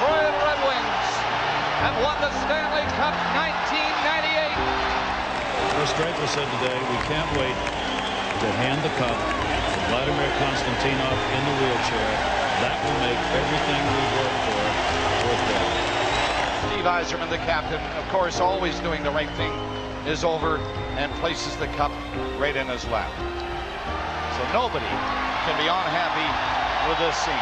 Detroit Red Wings have won the Stanley Cup 1998. Chris Draper said today, we can't wait to hand the cup to Vladimir Konstantinov in the wheelchair. That will make everything we work for worth it." Steve Yzerman, the captain, of course, always doing the right thing, is over and places the cup right in his lap. So nobody can be unhappy with this scene.